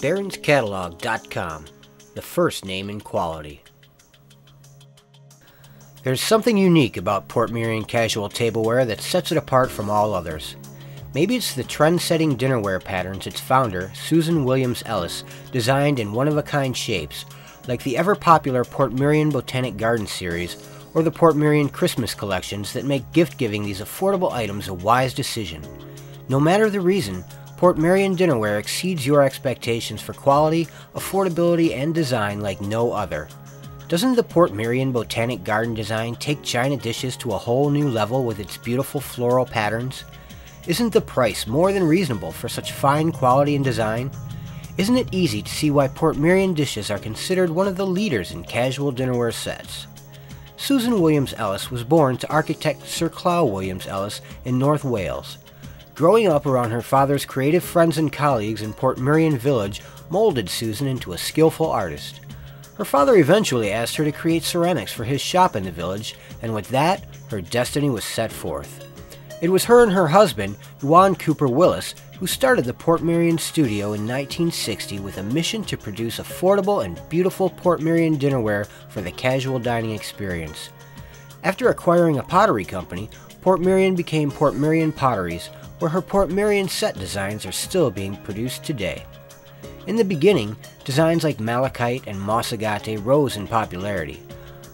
BarronsCatalog.com, the first name in quality. There's something unique about Portmeirion casual tableware that sets it apart from all others. Maybe it's the trend-setting dinnerware patterns its founder, Susan Williams Ellis, designed in one-of-a-kind shapes, like the ever-popular Portmeirion Botanic Garden series or the Portmeirion Christmas collections that make gift-giving these affordable items a wise decision. No matter the reason, Portmeirion dinnerware exceeds your expectations for quality, affordability, and design like no other. Doesn't the Port Portmeirion Botanic Garden design take china dishes to a whole new level with its beautiful floral patterns? Isn't the price more than reasonable for such fine quality and design? Isn't it easy to see why Port Portmeirion dishes are considered one of the leaders in casual dinnerware sets? Susan Williams Ellis was born to architect Sir Clough Williams Ellis in North Wales. Growing up around her father's creative friends and colleagues in Portmeirion Village molded Susan into a skillful artist. Her father eventually asked her to create ceramics for his shop in the village, and with that, her destiny was set forth. It was her and her husband, Euan Cooper Willis, who started the Portmeirion studio in 1960 with a mission to produce affordable and beautiful Portmeirion dinnerware for the casual dining experience. After acquiring a pottery company, Portmeirion became Portmeirion Potteries, where her Portmeirion set designs are still being produced today. In the beginning, designs like malachite and moss agate rose in popularity.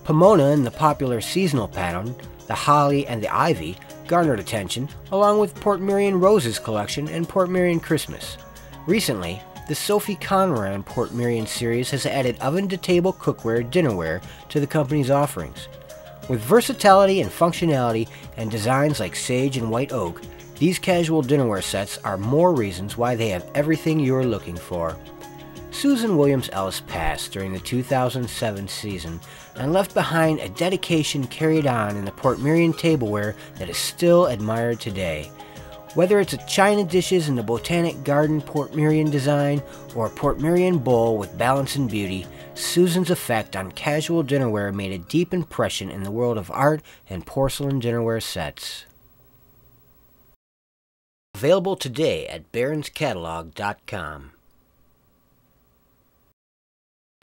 Pomona and the popular seasonal pattern, the holly and the ivy, garnered attention, along with Portmeirion Roses collection and Portmeirion Christmas. Recently, the Sophie Conran Portmeirion series has added oven-to-table cookware dinnerware to the company's offerings. With versatility and functionality and designs like sage and white oak, these casual dinnerware sets are more reasons why they have everything you're looking for. Susan Williams Ellis passed during the 2007 season and left behind a dedication carried on in the Portmeirion tableware that is still admired today. Whether it's a china dishes in the Botanic Garden Portmeirion design or a Portmeirion bowl with balance and beauty, Susan's effect on casual dinnerware made a deep impression in the world of art and porcelain dinnerware sets. Available today at barronscatalog.com.